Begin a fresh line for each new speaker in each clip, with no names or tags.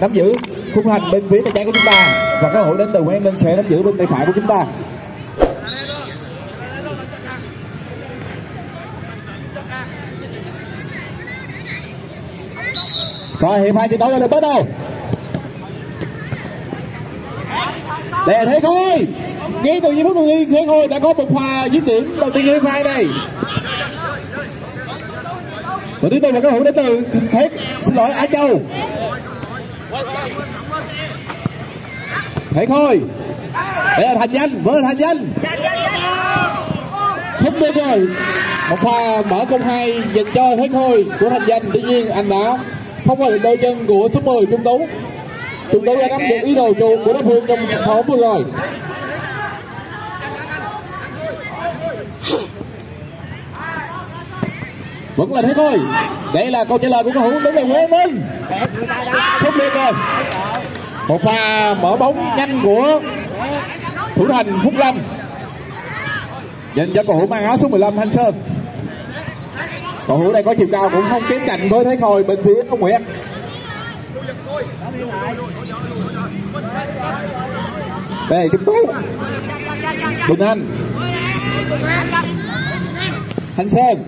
nắm giữ khung thành bên phía tay trái của chúng ta. Và cơ hội đến từ Nguyễn Minh sẽ nắm giữ bên tay phải của chúng ta. Rồi hiệp hai trận đấu đã được bắt đầu Để thế thôi Ngay từ giây phút đầu tiên thế thôi đã có một pha dứt điểm đầu tiên hiệp hai này. Và tiếp tục là cơ hội đến từ Thế xin lỗi, Á Châu. Thế thôi Để là thành danh Vẫn là thành danh. Không được rồi Một pha mở công hai dành cho Thế Khôi của thành danh. Tuy nhiên, anh đã không phải được đôi chân của số 10 Trung Tú. Trung Tú đã nắm được ý đồ trụ của đối phương trong trận đấu vừa rồi. Vẫn là thế thôi đây là câu trả lời của cầu thủ đến từ Nguyễn Minh. Không được rồi một pha mở bóng nhanh của thủ thành Phúc Lâm. Dành cho cầu thủ mang áo số 15 Thanh Sơn. Cầu thủ đây có chiều cao cũng không kém cạnh với Thế Khôi bên phía ông Nguyễn. Đây Kim Tú Bình Anh. Thanh Sơn.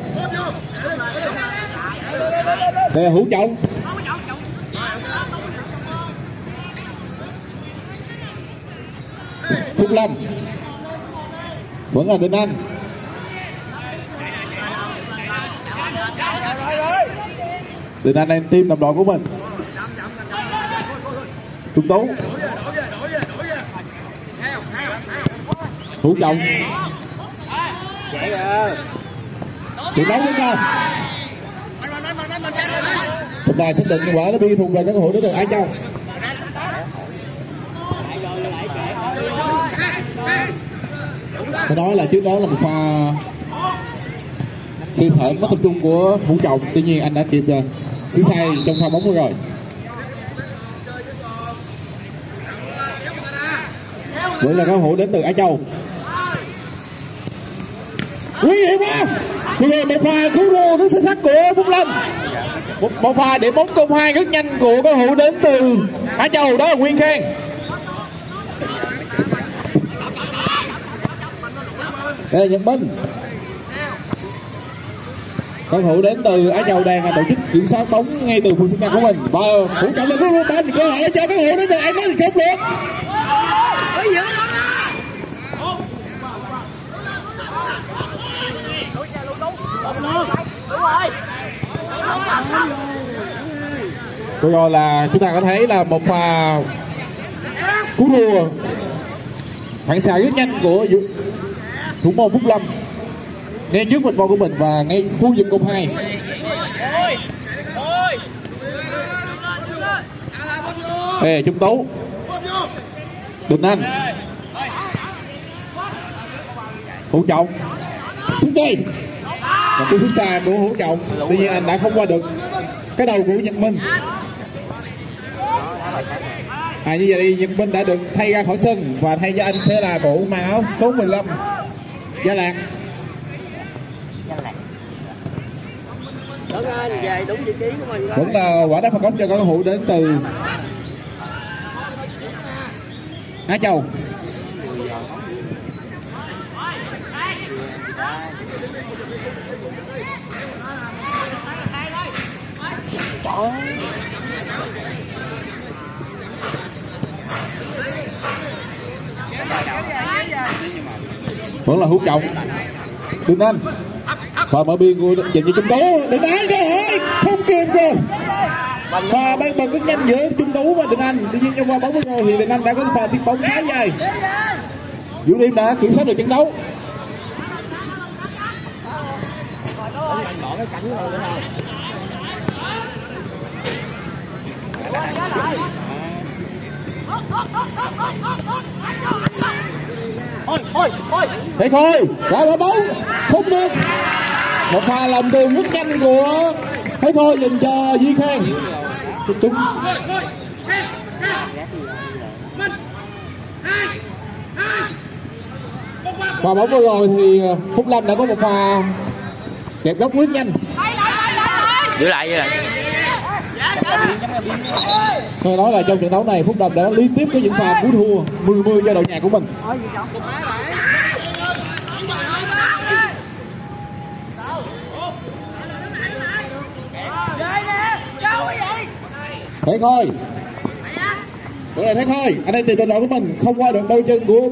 Về Hữu Trọng. Phúc Lâm vẫn là Đình Anh Đình Anh đang team đồng đội của mình. Trung Tú. Hữu Trọng. Chị đấu với nhau Chúng ta xác định quả nó bi thuộc về các hội đối tượng Ai Châu. Cái đó là trước đó là một pha sự thở mất tập trung của vũ Trọng. Tuy nhiên anh đã kịp à, rồi xử sai trong pha bóng vừa rồi. Vẫn là cầu thủ đến từ Á Châu. Nguy hiểm quá Vừa rồi một pha cứu rô rất xuất sắc của Phúc Lâm. Một, một pha để bóng công hai rất nhanh của cầu thủ đến từ Á Châu đó là Nguyên Khang. Đây là Nhật Minh. Cầu thủ đến từ Á Châu đang tổ chức kiểm soát bóng ngay từ phần sân nhà của mình. Và cũng trọng lên rất tên cơ hội cho các hiệu đến từ anh Minh không được Vừa rồi là chúng ta có thấy là một pha cú đua phản xạ rất nhanh của thủ môn Phúc Lâm. Ngay trước vạch môn của mình và ngay khu vực công hai. Ê, Trung Tú. Đình Anh Hữu Trọng. Xuống đây Một cú xuống xa của Hữu Trọng. Tuy nhiên anh đã không qua được Cái đầu của Nhật Minh. À như vậy thì Nhật Minh đã được thay ra khỏi sân Và thay cho anh thế là cổ mang áo số 15 Gia Lạc.
Đúng anh về đúng vị trí của mình
Vẫn là quả đá phạt bóng cho cầu thủ đến từ Á Châu vẫn là hữu trọng. Đừng anh. Và mở biên của dành cho trung tú. Đừng anh cơ hội không kịp rồi và ban bằng rất nhanh giữa trung tú và đình anh. Tuy nhiên trong qua bóng với rồi thì đình anh đã có pha tiếp bóng khá dài. Vũ điểm đã kiểm soát được trận đấu thế thôi lại quả bóng không được. Một pha làm tường rất nhanh của thế thôi dành cho Duy Khang. Chúng pha bóng vừa rồi thì Phúc Lâm đã có một pha kẹp góc rất nhanh.
Giữ lại giữ lại.
Tôi nói là trong trận đấu này Phúc Đồng đã liên tiếp có những pha cú thua 10-10 cho đội nhà của mình. Thế thôi. Bữa này thế thôi. Anh em tìm đội của mình không qua được đôi chân của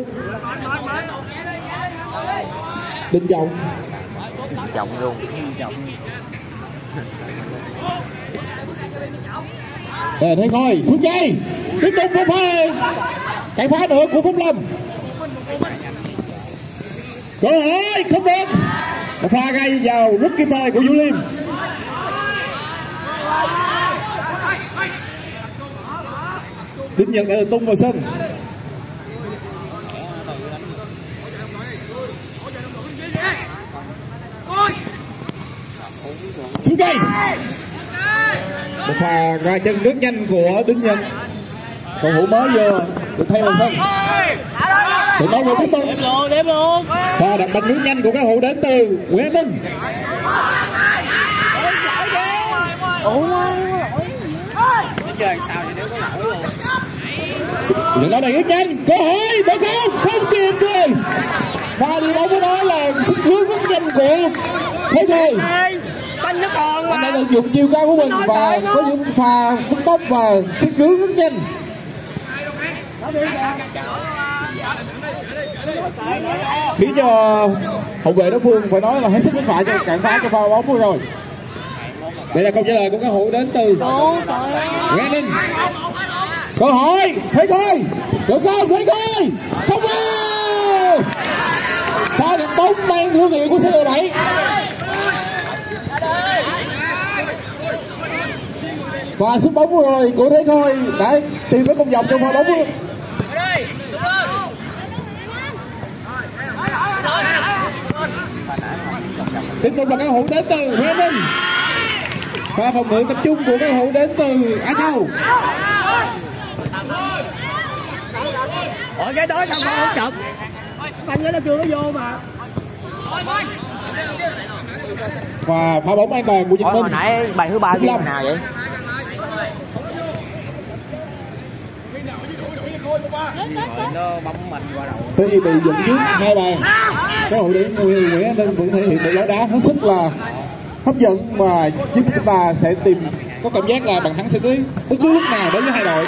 Đinh Trọng.
trọng luôn
Rồi thế thôi. Xuống dây. Tiếp tục một pha. Chạy phá nữa của Phúc Lâm. Cơ hội không được. Một pha gây vào rất kịp thời của Vũ Liêm. Đinh Nhật đã tung vào sân. Xuống dây. Một pha ra chân rất nhanh của Đinh Nhật. Cầu thủ mới vừa được thay vào sân. Trận đấu
luôn đếm luôn
Pha đặt banh rất nhanh của các thủ đến từ Nguyễn Minh.
chơi sao thì nếu có lỗi luôn
Trận đấu này rất nhanh. Cơ hội được không? Không kịp rồi. Và điều bóng của đó là sức bước rất nhanh của Thế thôi.
Banh nó còn
Anh đã dụng chiều cao của mình và có những pha phút tốc và sức bước rất nhanh. Khiến cho hậu vệ đối phương phải nói là hết sức vất vả cho cản phá cho pha bóng vừa rồi. Đây là câu trả lời của các hữu đến từ Nguyễn Ninh. Cơ hội, thế thôi, được không, thế thôi, không vào. Pha đặt bóng mang thương hiệu của CL7. Và sút bóng rồi của Thế Thôi. Đã tìm với công dọc trong pha bóng luôn. Tiếp tục là các hữu đến từ Huế Minh. Và phòng ngự tập trung của các hữu đến từ Á Châu.
Ôi cái đó sao không chụp banh nó chưa có vô mà.
Và pha bóng an toàn của Nhật
Ôi, hồi
Minh.
nãy bài thứ ba hồi nào vậy? Nó bấm mình qua đầu
tuy bị dẫn trước hai bàn. Các hữu đến Nguyễn Nguyễn An Ninh vẫn thể hiện một lối đá hết sức là hấp dẫn mà giúp chúng ta sẽ tìm có cảm giác là bàn thắng sẽ tới bất cứ lúc nào đối với hai đội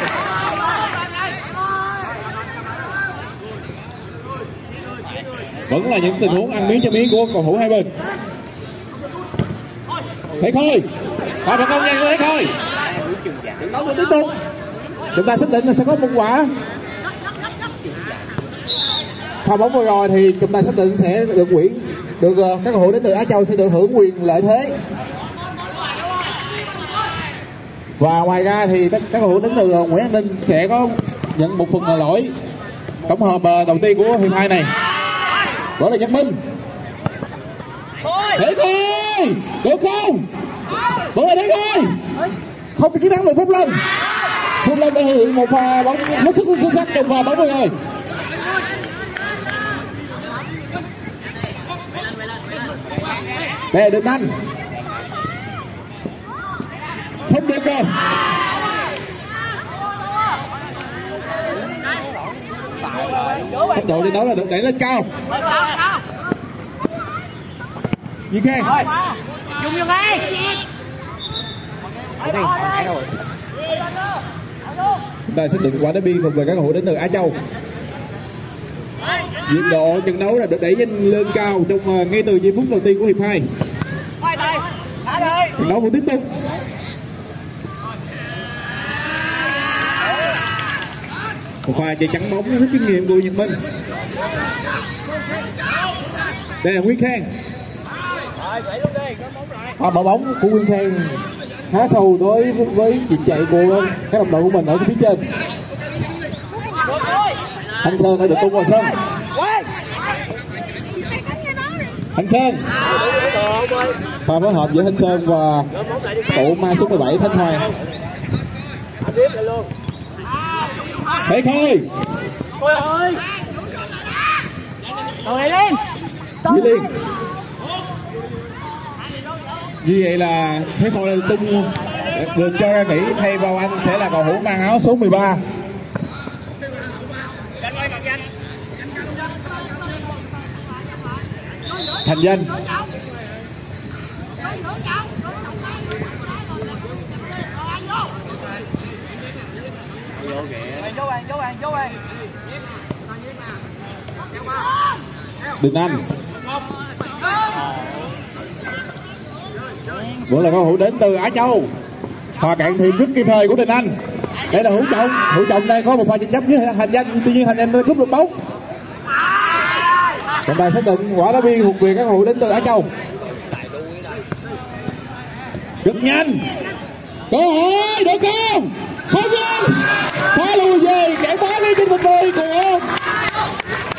vẫn là những tình huống ăn miếng cho miếng của cầu thủ hai bên. Thế thôi. Và một công nhân thế thôi. Tiếp tục. Chúng ta xác định là sẽ có một quả. Pha bóng vừa rồi thì chúng ta xác định sẽ được quyển được ờ, các cầu thủ đến từ Á Châu sẽ được hưởng quyền lợi thế. Và ngoài ra thì các cầu thủ đến từ ờ, Nguyễn An Ninh sẽ có nhận một phần lỗi tổng hợp ờ, đầu tiên của hiệp hai này đó là Nhật Minh. Thế thôi. Được không vẫn là thế thôi. Không bị chiến thắng được Phúc Lâm. Phúc Lâm đã hiện một pha bóng hết sức xuất sắc trong pha bóng vừa rồi đây là Đình Anh. Không được rồi tốc độ trận đấu là được đẩy lên cao. Duy Khang
dùng vô ngay.
Chúng ta xác định quả đá biên thuộc về các cầu thủ đến từ Á Châu. Nhiệt độ trận đấu là được đẩy nhanh lên cao trong ờ, ngay từ giây phút đầu tiên của hiệp 2 trận đấu vẫn tiếp tục khoa chơi trắng bóng rất kinh nghiệm của Nhật Minh. Đây là Nguyễn Khang. À, mở bóng của Nguyễn Khang khá sâu đối với nhịp chạy của các đồng đội của mình ở phía trên. Thanh Sơn đã được tung vào sân. Thanh Sơn. Pha phối hợp giữa Thanh Sơn và tụ ma số 17 Thanh Hoàng. Thế thôi.
Ôi ơi. Này lên.
Duy Liên Như vậy là Thế thôi là tung. Được cho ra nghỉ thay vào anh sẽ là cầu thủ mang áo số 13 thành danh đừng Anh vẫn là cầu thủ đến từ Á Châu. Hòa cạn thêm rất kịp thời của Đình Anh. Đây là hữu trọng. Hữu trọng đang có một pha tranh chấp với hành danh. Tuy nhiên hành danh cướp được bóng trọng tài xác định quả đá biên thuộc về các cầu thủ đến từ Á Châu. Rất nhanh. Cơ hội được không? không nhanh. Thái Lưu về giải phá đi trên một người của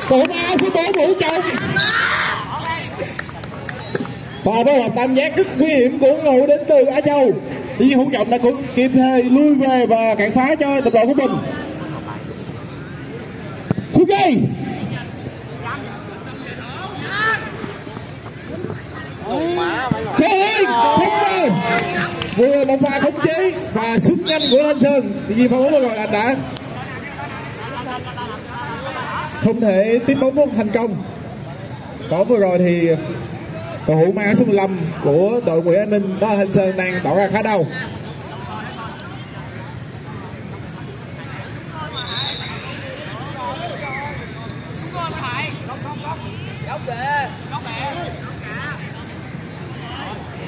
của A số 4 Vũ trọng. Và bây giờ tam giác rất nguy hiểm của cầu đến từ Á Châu. Tuy nhiên hữu trọng đã cũng kịp thời lui về và cản phá cho tập đội của mình. Xuống đây khởi không về vừa một pha khống chế và sức nhanh của Thanh Sơn. Thì gì pha bóng vừa rồi anh đã không thể tiếp bóng một thành công. Có vừa rồi thì cầu thủ mang số 15 của đội Nguyễn An Ninh đó là Thanh Sơn đang tỏ ra khá đau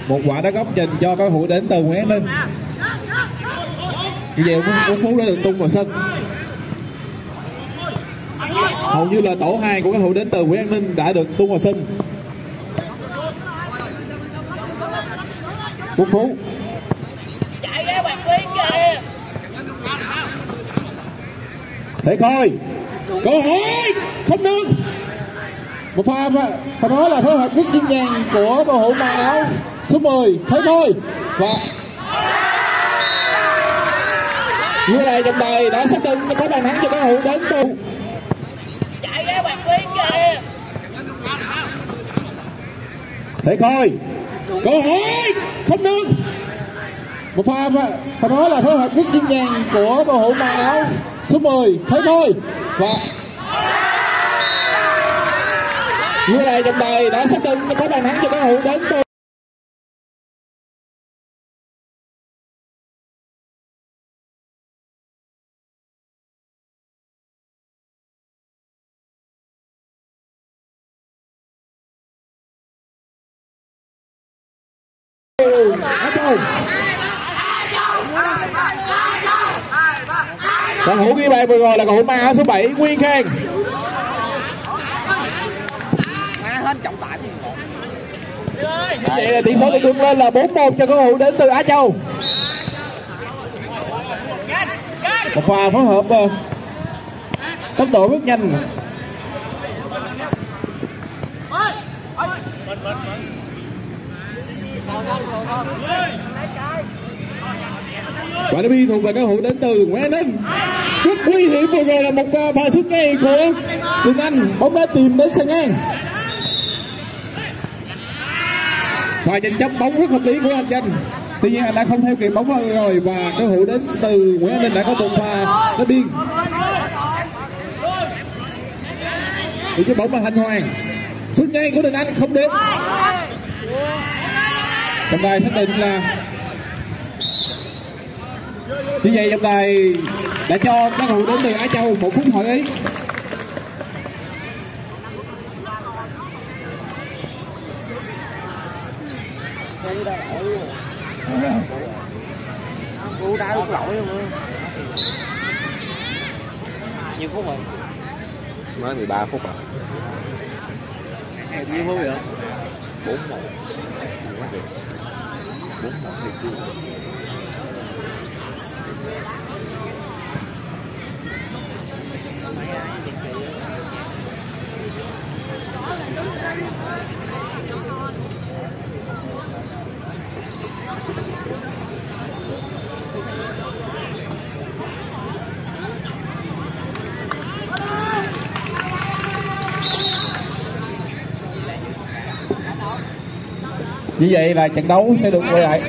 một quả đá góc dành cho các hữu đến từ Nguyễn An Ninh như vậy Quốc Phú đã được tung vào sân. Hầu như là tổ hai của các hữu đến từ Nguyễn An Ninh đã được tung vào sân. Quốc Phú. Để coi. Cơ hội. Không được. Một pha phải nói là phối hợp rất chuyên nhàng của cầu thủ mang áo số 10 Thế thôi. Và Như này trọng tài đã xác định có bàn thắng cho cầu thủ đến từ
chạy ra bạn khuyên kìa.
Thế coi. Cơ hội Không được. Một pha pha nói là phối hợp rất nhanh nhàng của cầu thủ mang áo. Số 10 Thế thôi. Và Như này trọng tài đã xác định có bàn thắng cho cầu thủ đến từ bàn vừa rồi là cầu thủ mang áo số 7 Nguyên Khang. Như vậy là tỷ số được lên là 4-1 cho cầu thủ đến từ Á Châu. Một pha phối hợp ờ, tốc độ rất nhanh quả đá biên thuộc về các thủ đến từ Nguyễn An Ninh rất nguy hiểm vừa rồi là một pha sút ngay của Đình Anh. Bóng đã tìm đến sân ngang. Và nhanh chóng, bóng rất hợp lý của anh Danh tuy nhiên anh đã không theo kịp bóng rồi và các thủ đến từ Nguyễn An Ninh đã có một pha đá biên thì cái bóng là Thanh Hoàng. Sút ngay của Đình Anh, không đến. Trọng tài xác định là như vậy trọng tài đã cho các cầu thủ đến từ Á Châu một phút hội ý.
Cú đá lúc lỗi luôn á nhiêu phút rồi
mới 13 phút à.
Nhiêu phút vậy?
4 1 quá được 4 1 thì chưa
như vậy là trận đấu sẽ được quay lại.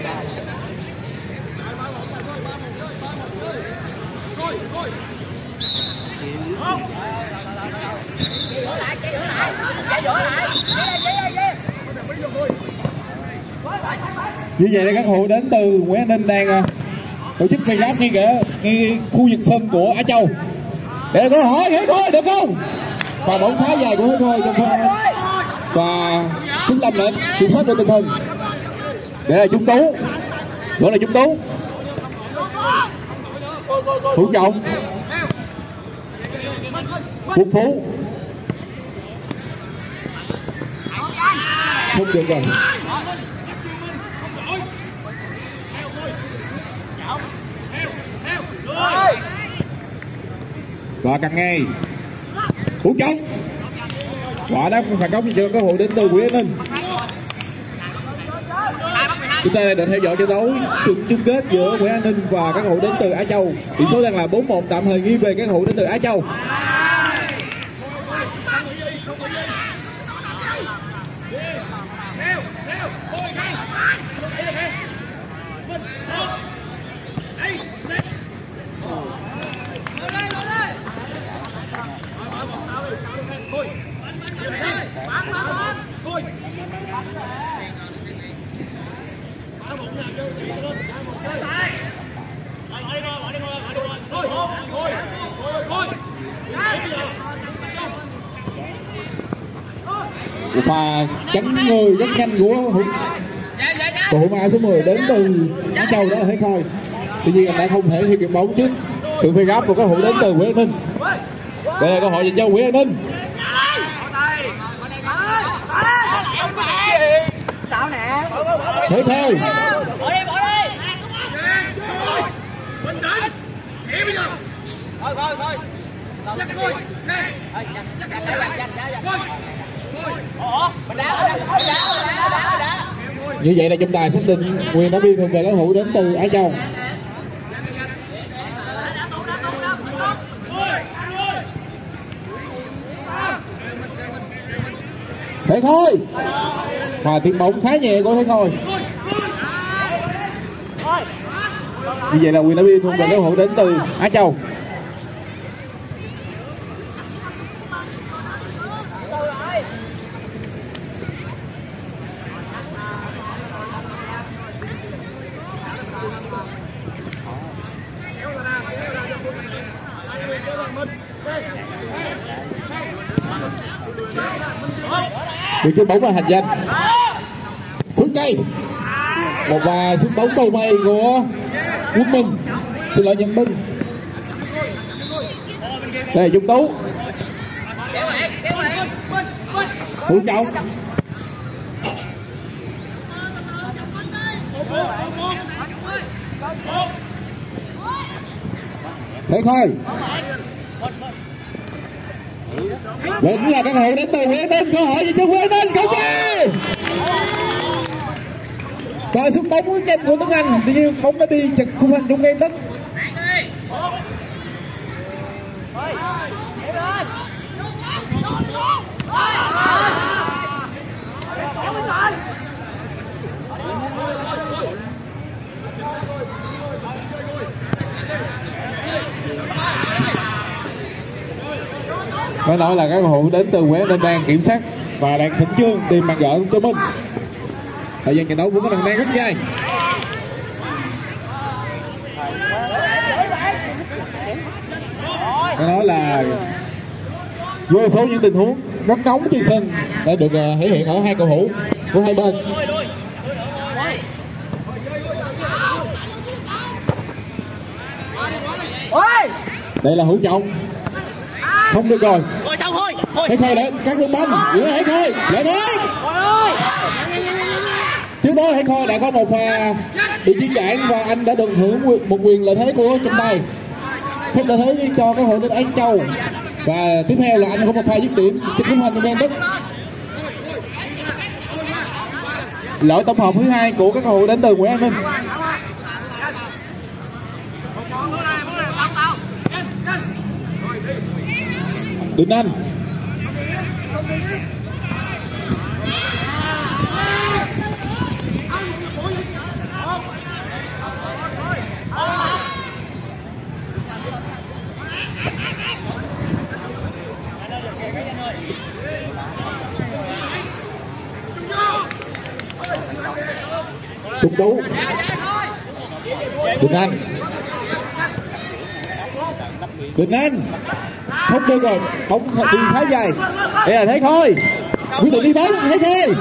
Như vậy là các hộ đến từ Nguyễn Ninh đang à, tổ chức việc gáp ngay kể khu vực sân của Á Châu. Để có hỏi thế thôi, được không? Và bóng khá dài của thế thôi trong pha và chúng Lâm đã kiểm soát được tình hình. Để là Trung Tú. Đó là Trung Tú. Thủ Trọng. Quốc Phú. Không được rồi. Và càng ngay. Thủ Trọng quả đá phản công cho cơ hội đến từ Nguyễn An Ninh chúng ta đang theo dõi trận đấu trận chung kết giữa Nguyễn An Ninh và các hộ đến từ Á Châu. Tỷ số đang là 4-1 tạm thời nghiêng về các hộ đến từ Á Châu. Một chắn người rất nhanh của hữu cầu thủ số 10 đến từ Á Châu đó thấy coi tuy nhiên anh đã không thể thi kịp bóng trước sự phi gáp của các thủ đến từ Nguyễn An Ninh đây là câu hỏi dành cho Nguyễn An Ninh
Tạo nè.
thế thôi
Thôi, thôi, thôi. Chắc mình đá, Chắc chắc chắc đá,
như vậy là chúng ta xác định quyền đá biên thuộc về các hữu đến từ Á Châu. Thế thôi. Và tiếng bóng khá nhẹ của thế thôi. Như vậy là quyền đá biên thuộc về các hữu đến từ Á Châu. Được chơi bóng là hành danh. Phước cây một vài sút bóng cầu may của quân minh. Xin lỗi nhân minh. Đây, dung tú. Hữu trọng. Thế thôi vẫn là các hộ đến từ Nguyễn Minh câu hỏi gì cho Nguyễn Minh không đi và xuống bóng rất nhanh của Tuấn Anh tuy nhiên bóng đã đi chật khung thành trong game đất phải nói là các cầu thủ đến từ Huế nên đang kiểm soát và đang khẩn trương tìm bàn gỡ cho mình. Thời gian trận đấu vẫn còn đang rất dài phải nói là vô số những tình huống rất nóng trên sân đã được ờ, thể hiện ở hai cầu thủ của hai bên. Đây là hữu trọng không được rồi.
Rồi xong thôi. Thôi.
hãy coi lại các đường banh giữa hãy coi lại đấy trước đó hãy coi đã có một pha bị chiến cản và anh đã được hưởng một quyền lợi thế của trọng tài. Phép lợi thế cho cái hội đến An Châu. Và tiếp theo là anh có một pha dứt điểm trên khung thành trong đen đất lỗi tổng hợp thứ hai của các cầu thủ đến từ Nguyễn An Ninh Tuấn Anh Trung Tú Quỳnh Anh Quỳnh Anh không được rồi bóng đi khá dài. Đây là thế thôi. Quyết định đi bóng, thế khôi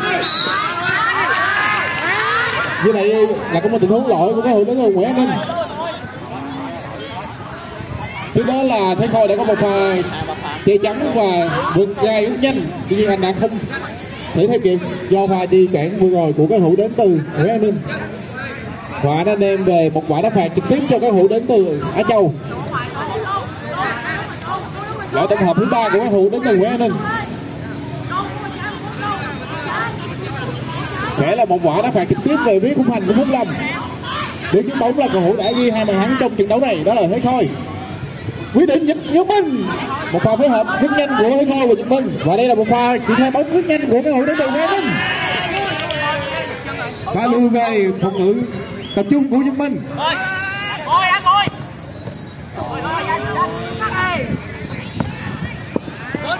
như này là có một tình huống lỗi của cái hội đánh Nguyễn An Ninh trước đó là thế khôi đã có một pha che chắn và vượt gai rất nhanh. Tuy nhiên anh đã không thể theo kịp do pha đi cản vừa rồi của các thủ đến từ Nguyễn An Ninh và anh đã đem về một quả đá phạt trực tiếp cho các thủ đến từ Á Châu lỗi tổng hợp thứ ba của các thủ đến từ Nguyễn An Ninh. Sẽ là một quả đá phạt trực tiếp về phía khung thành của Phúc Lâm. Để chiến bóng là cầu thủ đã ghi hai bàn thắng trong trận đấu này, đó là Thế Khôi. Quyết định Nhật Nhật Minh. Một pha phối hợp rất nhanh của Thế Khôi và Nhật Minh. Và đây là một pha triển khai bóng rất nhanh của các thủ đến từ Nguyễn An Ninh. Pha lùi về phòng ngự tập trung của Nhật Minh.
Ngồi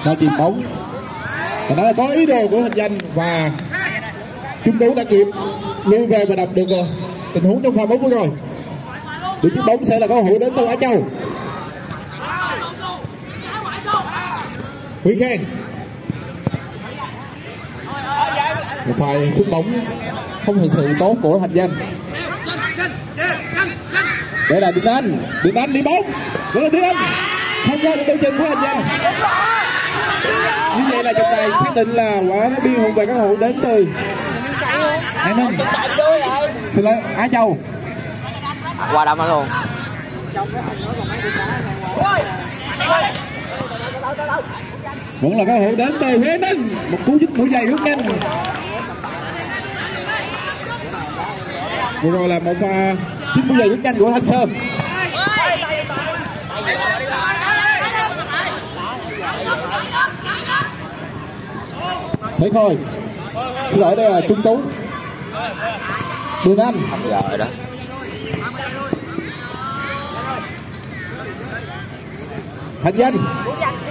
đã tìm bóng. Và đó là có ý đồ của thành danh và chúng tú đã kịp lưu về và đập được rồi. Tình huống trong pha bóng vừa rồi. Được chiếc bóng sẽ là cơ hội đến từ Á Châu. Huy Khang. Một pha sút bóng không thực sự tốt của thành danh. Đây là Đình Anh. Đình Anh đi bóng. Đó là Đình Anh. Không qua được đôi chân của thành danh như vậy là trọng tài xác định là quả đá biên hùng về các hộ đến từ an ninh. Xin lỗi á châu.
Qua đâm luôn.
vẫn là các hộ đến từ huế ninh một cú dứt mũi dày rất nhanh vừa rồi là một pha dứt mũi dày rất nhanh của thanh sơn thế thôi xin lỗi đây là trung tú. Đường anh.
Rồi đó.
thành danh.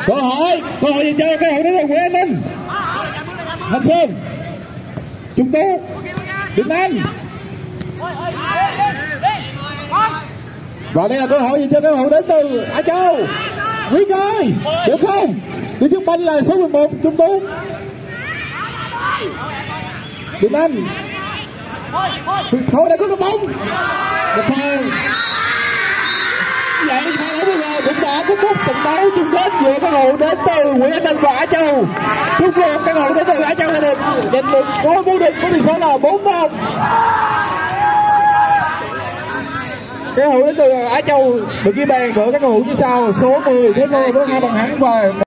Cơ hội. Cơ hội gì chơi cơ hội đến từ nguyễn an ninh sơn trung tú. Đường anh. Và đây là cơ hội gì cho cơ hội đến từ Á Châu. Quý ơi được không? Đi trước banh là số 11 Trung Tú. Đường Anh. Thôi đã có được bóng. Một pha. Vậy pha đấu bây giờ cũng đã kết thúc trận đấu chung kết giữa các hộ đến từ Nguyễn Anh Ninh và Á Châu. Chung cuộc các hộ đến từ Á Châu là được giành được ngôi vô địch với tỷ số là 4 1 Các hộ đến từ Á Châu được ghi bàn bởi các hộ như sau, số 10 Thế Ngô với hai bàn thắng và